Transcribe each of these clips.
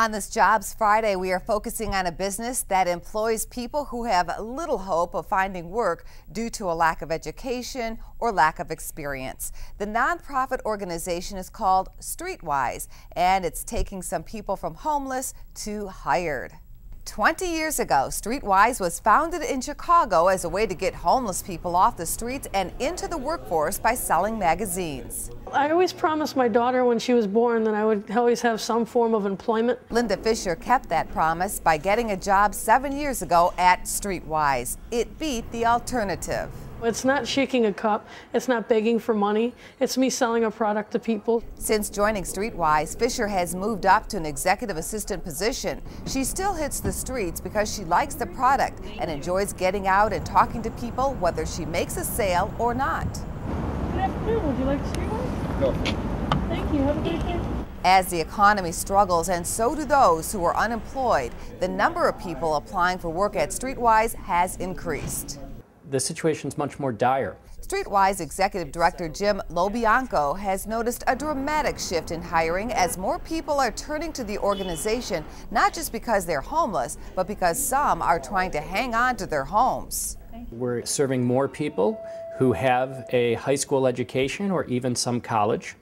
On this Jobs Friday, we are focusing on a business that employs people who have little hope of finding work due to a lack of education or lack of experience. The nonprofit organization is called Streetwise, and it's taking some people from homeless to hired. 20 years ago, Streetwise was founded in Chicago as a way to get homeless people off the streets and into the workforce by selling magazines. I always promised my daughter when she was born that I would always have some form of employment. Linda Fisher kept that promise by getting a job seven years ago at Streetwise. It beat the alternative. It's not shaking a cup, it's not begging for money, it's me selling a product to people. Since joining Streetwise, Fisher has moved up to an executive assistant position. She still hits the streets because she likes the product and enjoys getting out and talking to people whether she makes a sale or not. Good afternoon, would you like Streetwise? No. Thank you, have a great day. As the economy struggles, and so do those who are unemployed, the number of people applying for work at Streetwise has increased the situation is much more dire. Streetwise Executive Director Jim Lobianco has noticed a dramatic shift in hiring as more people are turning to the organization, not just because they're homeless, but because some are trying to hang on to their homes. We're serving more people who have a high school education or even some college.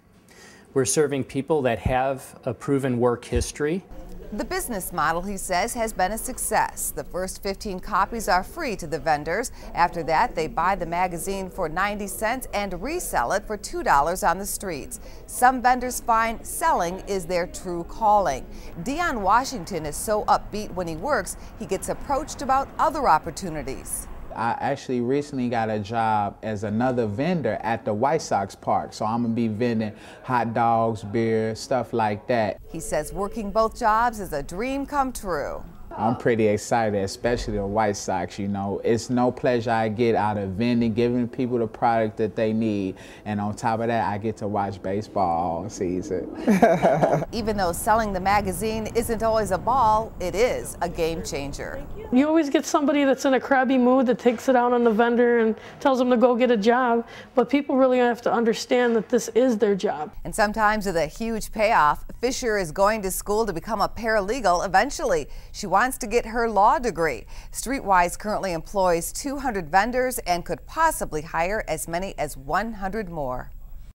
We're serving people that have a proven work history. The business model, he says, has been a success. The first 15 copies are free to the vendors. After that, they buy the magazine for 90 cents and resell it for $2 on the streets. Some vendors find selling is their true calling. Dion Washington is so upbeat when he works, he gets approached about other opportunities. I actually recently got a job as another vendor at the White Sox Park. So I'm gonna be vending hot dogs, beer, stuff like that. He says working both jobs is a dream come true. I'm pretty excited, especially the White Sox. You know, it's no pleasure I get out of vending, giving people the product that they need, and on top of that, I get to watch baseball all season. Even though selling the magazine isn't always a ball, it is a game changer. You always get somebody that's in a crabby mood that takes it out on the vendor and tells them to go get a job, but people really have to understand that this is their job. And sometimes with a huge payoff, Fisher is going to school to become a paralegal eventually. She wants wants to get her law degree. Streetwise currently employs 200 vendors and could possibly hire as many as 100 more.